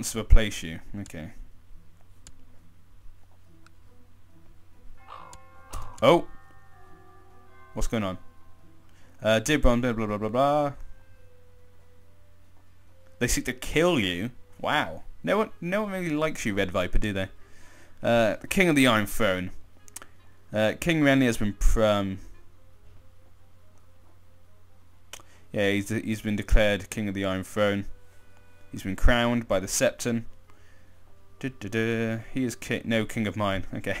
wants to replace you. Okay. Oh! What's going on? Uh, dear Bond, blah blah blah blah blah. They seek to kill you? Wow. No one, no one really likes you, Red Viper, do they? Uh, the King of the Iron Throne. Uh, King Renly has been, um, yeah, he's he's been declared King of the Iron Throne. He's been crowned by the Septon. He is no king of mine. Okay.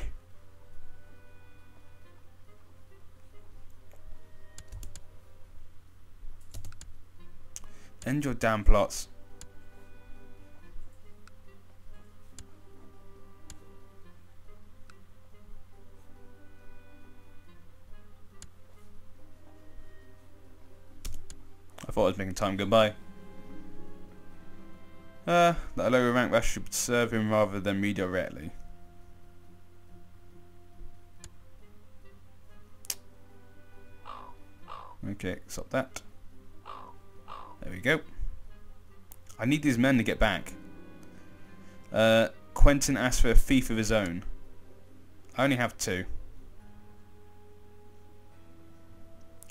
End your damn plots. I thought I was making time go by. Uh, that a lower rank rush should serve him rather than me directly. Okay, stop that. There we go. I need these men to get back. Uh, Quentyn asked for a thief of his own. I only have two.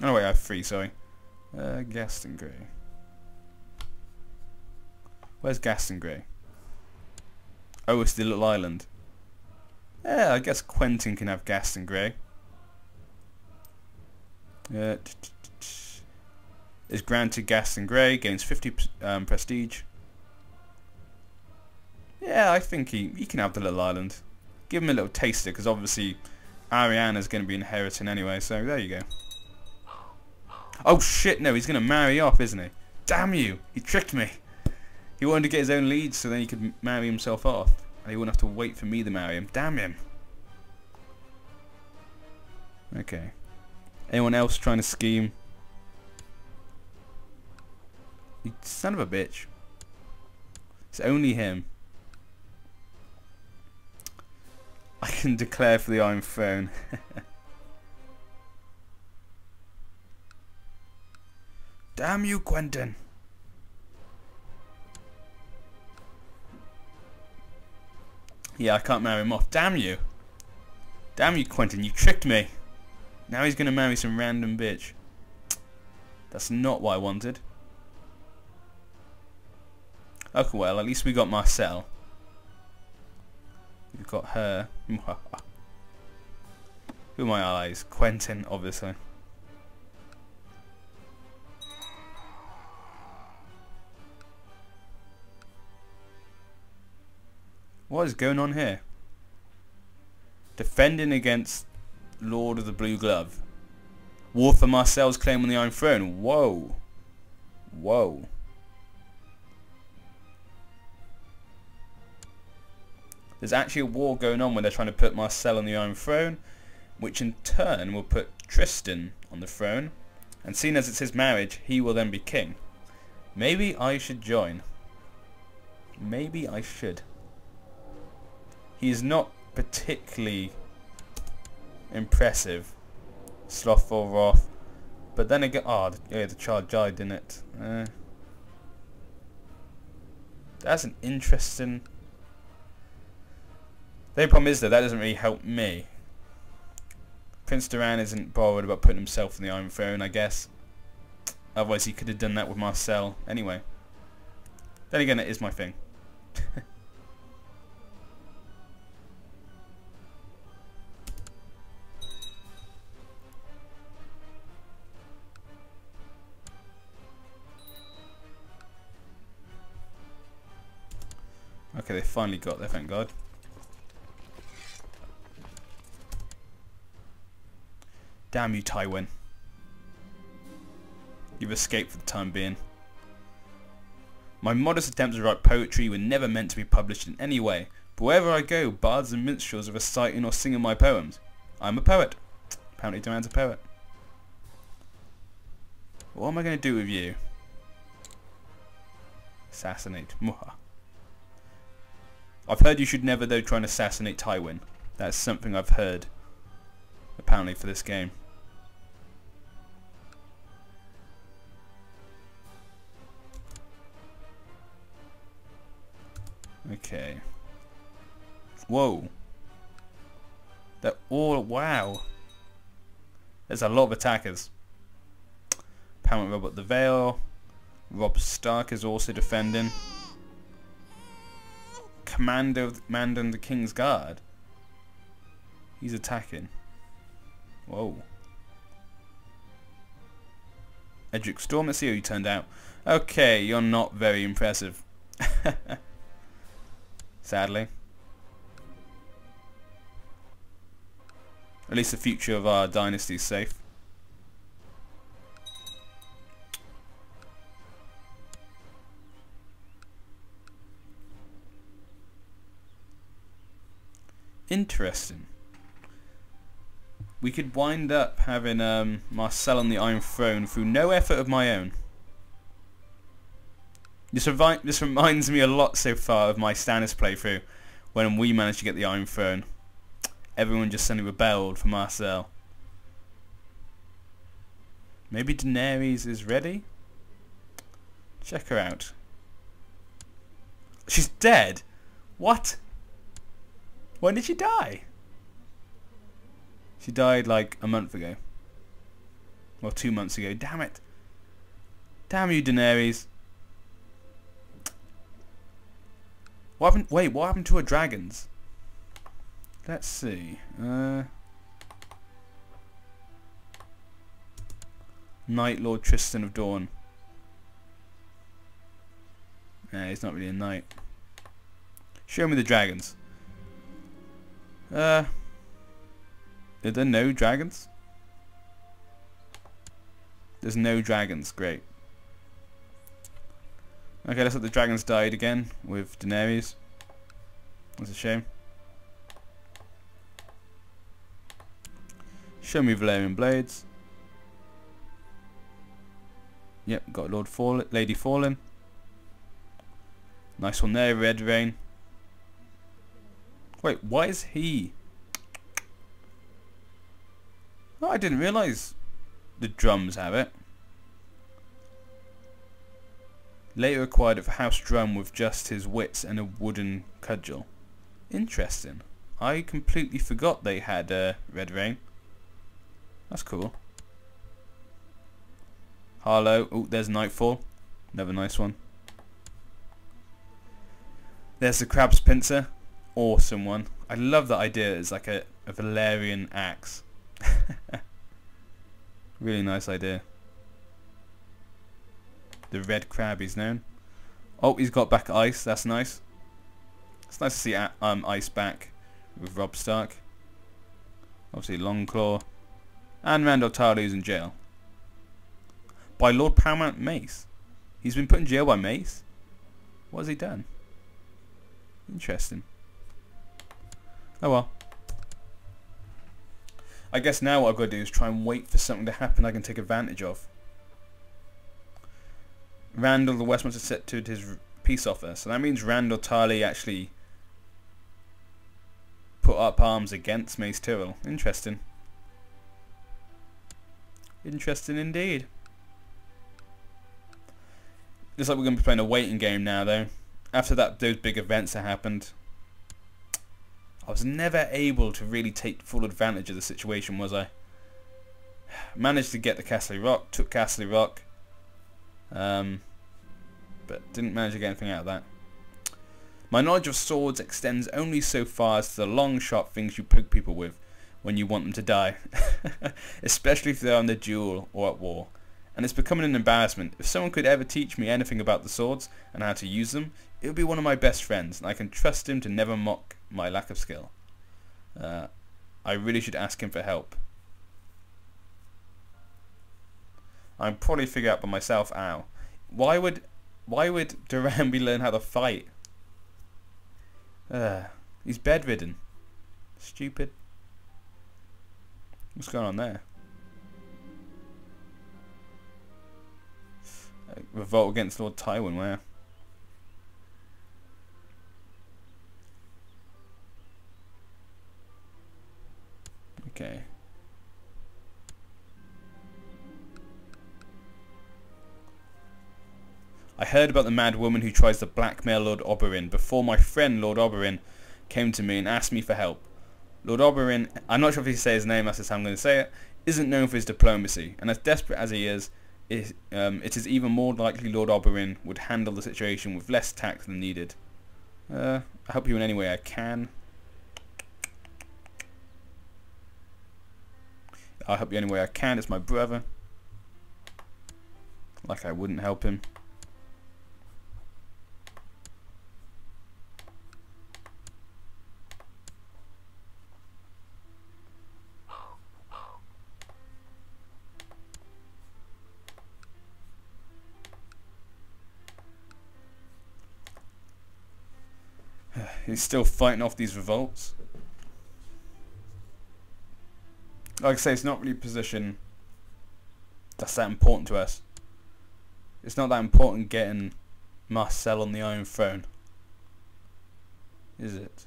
Oh wait, I have three, sorry. Uh, Ghaston Grey. Where's Ghaston Grey? Oh, it's the little island. Yeah, I guess Quentyn can have Ghaston Grey. Uh, is granted Ghaston Grey, gains 50 um, prestige. Yeah, I think he, he can have the little island. Give him a little taster, because obviously Arianna's going to be inheriting anyway, so there you go. Oh shit, no, he's going to marry off, isn't he? Damn you, he tricked me. He wanted to get his own leads so then he could marry himself off. And he wouldn't have to wait for me to marry him. Damn him. Okay. Anyone else trying to scheme? You son of a bitch. It's only him. I can declare for the Iron Throne. Damn you, Quentyn. Yeah, I can't marry him off. Damn you. Damn you, Quentyn. You tricked me. Now he's going to marry some random bitch. That's not what I wanted. Okay, well, at least we got Marcel. We've got her. Who are my allies? Quentyn, obviously. What is going on here? Defending against Lord of the Blue Glove. War for Marcel's claim on the Iron Throne. Whoa. Whoa. There's actually a war going on where they're trying to put Marcel on the Iron Throne, which in turn will put Trystane on the throne. And seeing as it's his marriage, he will then be king. Maybe I should join. Maybe I should. He's not particularly impressive. Slothful Wrath. But then again, oh, yeah, the child died, didn't it? Uh, that's an interesting... The only problem is though, that doesn't really help me. Prince Doran isn't bothered about putting himself in the Iron Throne, I guess. Otherwise he could have done that with Marcel anyway. Then again, it is my thing. Okay, they finally got there, thank God. Damn you, Tywin. You've escaped for the time being. My modest attempts to write poetry were never meant to be published in any way, but wherever I go, bards and minstrels are reciting or singing my poems. I'm a poet. Apparently Doran's a poet. What am I going to do with you? Assassinate. Muha. I've heard you should never though try and assassinate Tywin. That's something I've heard. Apparently for this game. Okay. Whoa. They're all... Wow. There's a lot of attackers. Paramount Robot the Vale. Robb Stark is also defending. Commander of the King's Guard. He's attacking. Whoa. Edric Storm, let's see how you turned out. Okay, you're not very impressive. Sadly. At least the future of our dynasty is safe. Interesting. We could wind up having um, Marcel on the Iron Throne through no effort of my own. This, revi this reminds me a lot so far of my Stannis playthrough when we managed to get the Iron Throne. Everyone just suddenly rebelled for Marcel. Maybe Daenerys is ready? Check her out. She's dead? What? When did she die? She died like a month ago. Well, two months ago. Damn it. Damn you, Daenerys. What happened? Wait, what happened to her dragons? Let's see. Uh, Night Lord Tristan of Dawn. Nah, he's not really a knight. Show me the dragons. Uh, are there no dragons? There's no dragons. Great. Okay, let's like the dragons died again with Daenerys. That's a shame. Show me Valyrian Blades. Yep, got Lord Fall Lady Forlorn. Nice one there, Red Rain. Wait, why is he? Oh, I didn't realise the Drumms have it. Later acquired a House Drumm with just his wits and a wooden cudgel. Interesting. I completely forgot they had uh, Red Rain. That's cool. Harlaw. Oh, there's Nightfall. Another nice one. There's the Crab's Pincer awesome one. I love that idea. It's like a, a Valyrian axe. really nice idea. The red crab he's known. Oh, he's got back ice. That's nice. It's nice to see um, ice back with Robb Stark. Obviously Longclaw. And Randyll Tarly's in jail. By Lord Paramount Mace. He's been put in jail by Mace? What has he done? Interesting. Oh well. I guess now what I've got to do is try and wait for something to happen I can take advantage of. Randyll the Westminster accepted his peace offer, so that means Randyll Tarly actually put up arms against Mace Tyrell. Interesting. Interesting indeed. Looks like we're going to be playing a waiting game now though. After that, those big events that happened, I was never able to really take full advantage of the situation, was I? Managed to get the Casterly Rock, took Casterly Rock, um, but didn't manage to get anything out of that. My knowledge of swords extends only so far as to the long, sharp things you poke people with when you want them to die, especially if they're on the duel or at war. And it's becoming an embarrassment. If someone could ever teach me anything about the swords and how to use them, it would be one of my best friends, and I can trust him to never mock my lack of skill. Uh, I really should ask him for help. I'm probably figure out by myself how. Why would why would Dorambi learn how to fight? Uh, he's bedridden. Stupid. What's going on there? Revolt against Lord Tywin, where? Okay. I heard about the mad woman who tries to blackmail Lord Oberyn before my friend Lord Oberyn came to me and asked me for help. Lord Oberyn, I'm not sure if he say his name, that's just how I'm going to say it, isn't known for his diplomacy, and as desperate as he is, it, um, it is even more likely Lord Oberyn would handle the situation with less tact than needed. Uh, I help you in any way I can. I'll help you any way I can, it's my brother. Like I wouldn't help him. He's still fighting off these revolts. Like I say, it's not really a position that's that important to us. It's not that important getting Marcel on the Iron Throne. Is it?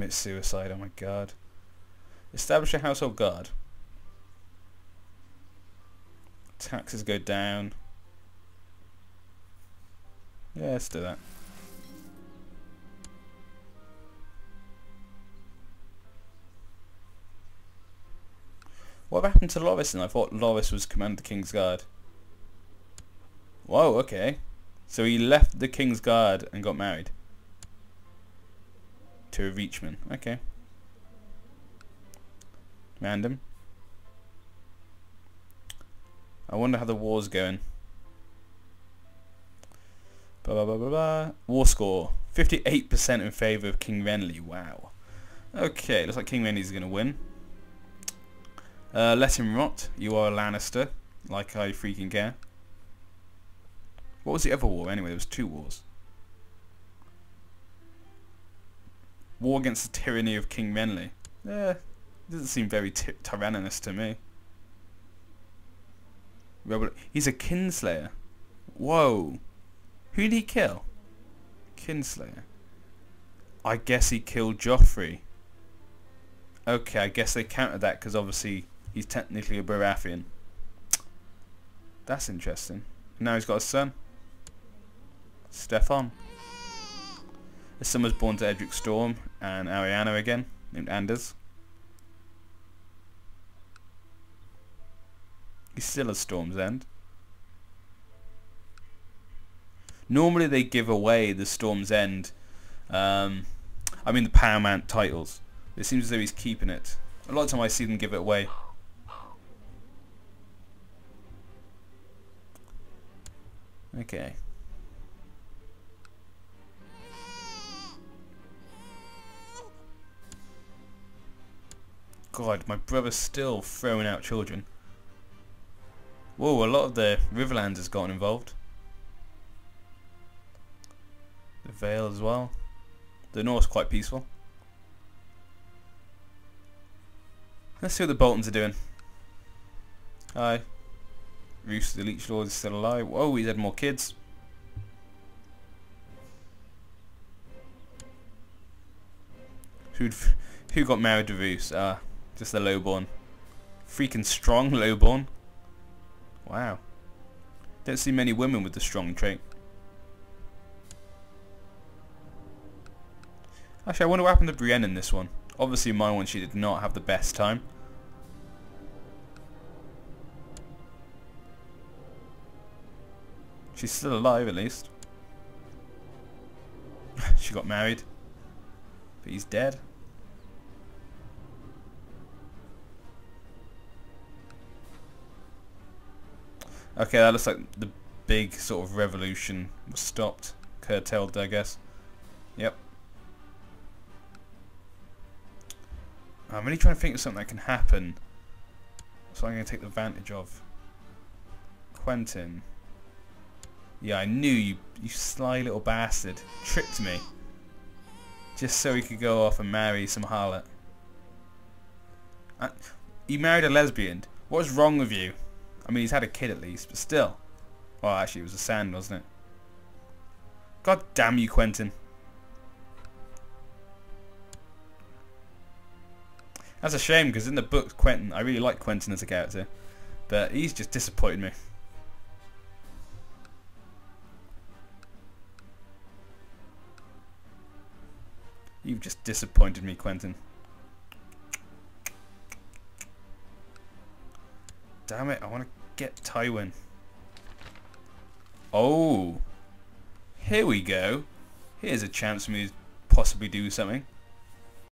Commit suicide, oh my god. Establish a household guard. Taxes go down. Yeah, let's do that. What happened to Loras then? I thought Loras was Commander of the King's Guard. Whoa, okay. So he left the King's Guard and got married. To a Reachman. Okay. Random. I wonder how the war's going. Blah, blah, blah, blah, blah. War score. 58% in favour of King Renly. Wow. Okay, looks like King Renly's going to win. Uh, let him rot. You are a Lannister. Like I freaking care. What was the other war anyway? There was two wars. War against the tyranny of King Renly. Eh, doesn't seem very tyrannous to me. Rebel He's a Kinslayer. Whoa. Who did he kill? Kinslayer. I guess he killed Joffrey. Okay, I guess they countered that because obviously he's technically a Baratheon. That's interesting. now he's got a son. Stefan. His son was born to Edric Storm and Arianna again, named Anders. He's still a Storm's End. Normally they give away the Storm's End, um, I mean the Paramount titles. It seems as though he's keeping it. A lot of time I see them give it away. Okay. God, my brother's still throwing out children. Whoa, a lot of the Riverlands has gotten involved. The Vale as well. The North's quite peaceful. Let's see what the Boltons are doing. Hi. Roose the Leech Lord is still alive. Whoa, he's had more kids. Who'd, who got married to Roose? Ah, uh, just the lowborn. Freaking strong lowborn. Wow. Don't see many women with the strong trait. Actually, I wonder what happened to Brienne in this one. Obviously, in my one, she did not have the best time. She's still alive, at least. she got married. But he's dead. Okay, that looks like the big sort of revolution was stopped, curtailed, I guess. Yep. I'm really trying to think of something that can happen. So I'm going to take advantage of. Quentyn. Yeah, I knew you, you sly little bastard. Tricked me. Just so he could go off and marry some harlot. Uh, you married a lesbian. What's wrong with you? I mean, he's had a kid at least, but still. Well, actually, it was a sand, wasn't it? God damn you, Quentyn. That's a shame, because in the book, Quentyn, I really like Quentyn as a character. But he's just disappointed me. You've just disappointed me, Quentyn. Damn it, I want to get Tywin. Oh. Here we go. Here's a chance for me to possibly do something.